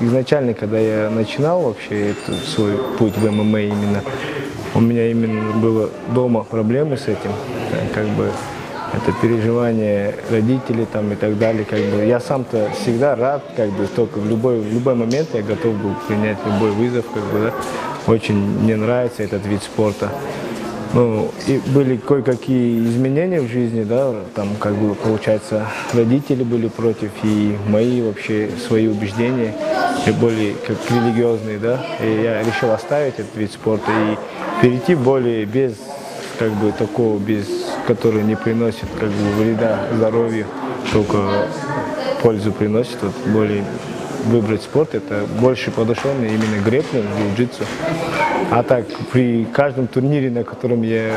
изначально, когда я начинал вообще этот свой путь в ММА именно, у меня именно было дома проблемы с этим, э, как бы это переживание родителей там и так далее, как бы я сам-то всегда рад, как бы только в любой в любой момент я готов был принять любой вызов, как бы да. очень мне нравится этот вид спорта. Ну, и были кое-какие изменения в жизни, да, там, как бы, получается, родители были против, и мои вообще, свои убеждения, более как религиозные, да, и я решил оставить этот вид спорта и перейти более без, как бы, такого, без, который не приносит, как бы, вреда здоровью, только пользу приносит, вот, более выбрать спорт, это больше подошел мне именно греплинг, джиу-джитсу. А так, при каждом турнире, на котором я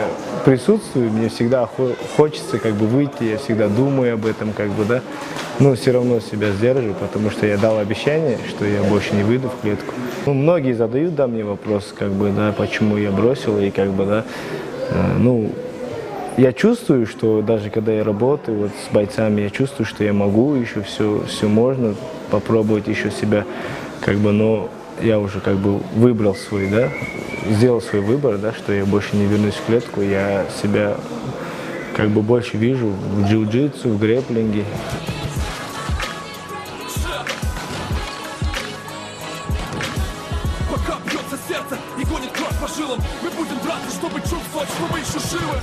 присутствую, мне всегда хо- хочется как бы выйти, я всегда думаю об этом, как бы, да, но все равно себя сдерживаю, потому что я дал обещание, что я больше не выйду в клетку. Ну, многие задают, да, мне вопрос, как бы, да, почему я бросил, и как бы, да, э, ну, я чувствую, что даже когда я работаю вот с бойцами, я чувствую, что я могу еще все, все можно попробовать еще себя, как бы, но я уже как бы выбрал свой, да, сделал свой выбор, да, что я больше не вернусь в клетку, я себя как бы больше вижу в джиу-джитсу, в грэплинге. Пока бьется сердце и гонит кровь по жилам. Мы будем драться, чтобы чувствовать, что мы еще живы